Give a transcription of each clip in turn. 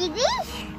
Did?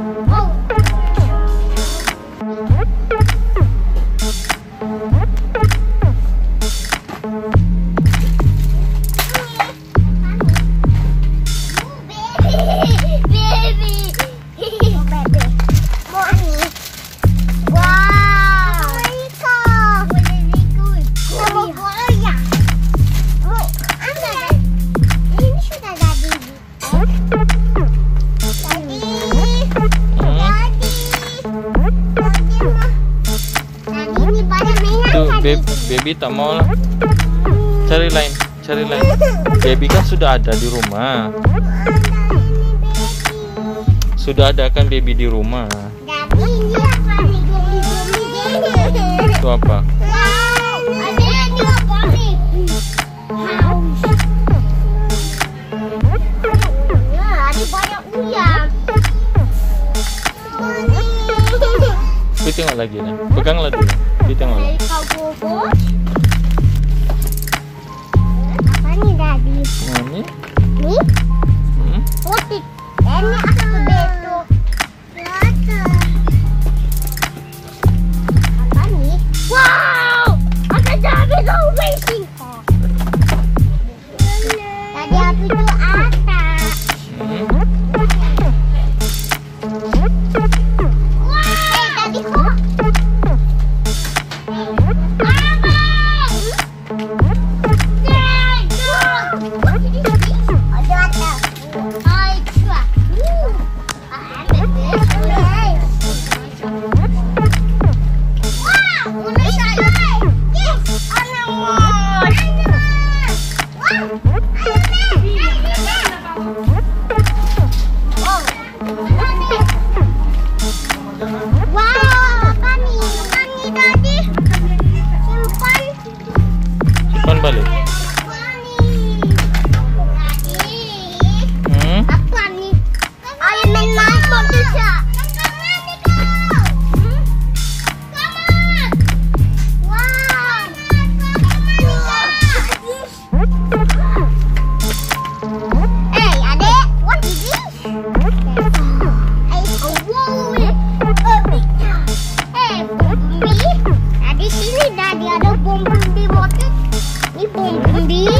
thank you baby tak mau lah cari lain cari lain baby kan sudah ada di rumah sudah ada kan baby di rumah itu apa tengok lagi nah. Peganglah dulu. Kita tengok. 蹦迪。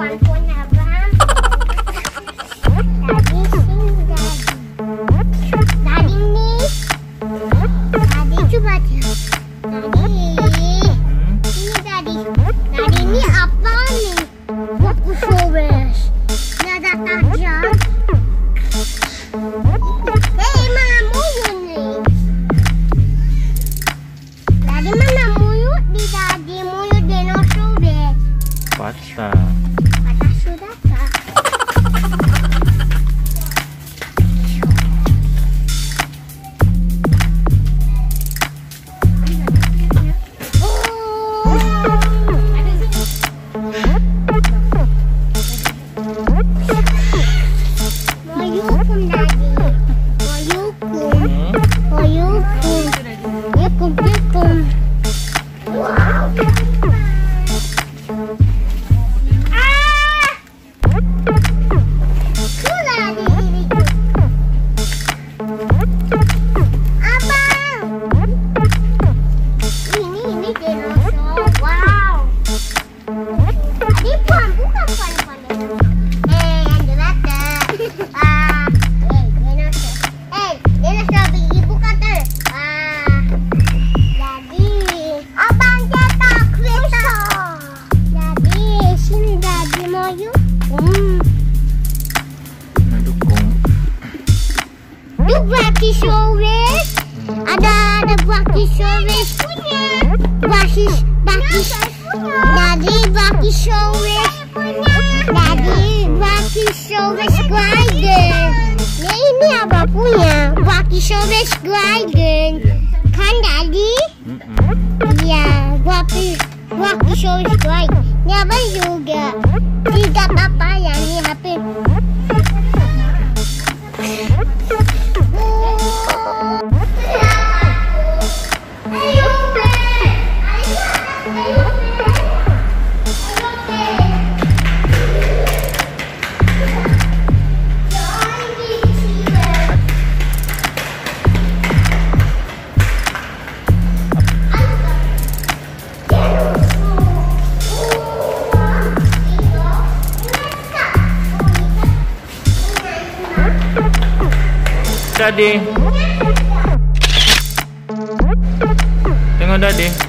วัน Showbiz Glider. ya nah, ini apa punya? Waki Showbiz Glider. Kan tadi? Iya, Waki Waki Showbiz Glider. Ini apa juga? Tidak apa-apa oh, ya, ini HP. Ayo, Ayo, Ayo. dadi. Tengok dadi.